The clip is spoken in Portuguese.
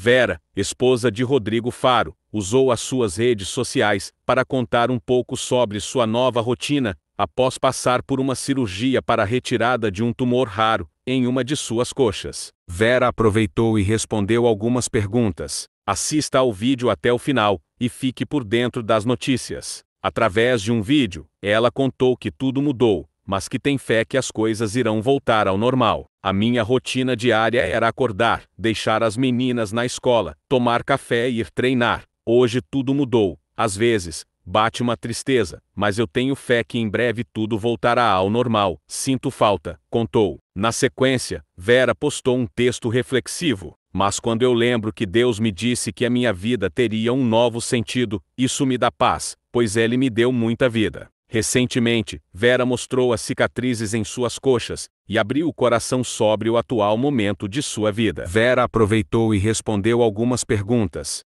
Vera, esposa de Rodrigo Faro, usou as suas redes sociais para contar um pouco sobre sua nova rotina, após passar por uma cirurgia para a retirada de um tumor raro em uma de suas coxas. Vera aproveitou e respondeu algumas perguntas. Assista ao vídeo até o final e fique por dentro das notícias. Através de um vídeo, ela contou que tudo mudou, mas que tem fé que as coisas irão voltar ao normal. A minha rotina diária era acordar, deixar as meninas na escola, tomar café e ir treinar. Hoje tudo mudou. Às vezes, bate uma tristeza, mas eu tenho fé que em breve tudo voltará ao normal. Sinto falta, contou. Na sequência, Vera postou um texto reflexivo. Mas quando eu lembro que Deus me disse que a minha vida teria um novo sentido, isso me dá paz, pois Ele me deu muita vida. Recentemente, Vera mostrou as cicatrizes em suas coxas e abriu o coração sobre o atual momento de sua vida. Vera aproveitou e respondeu algumas perguntas.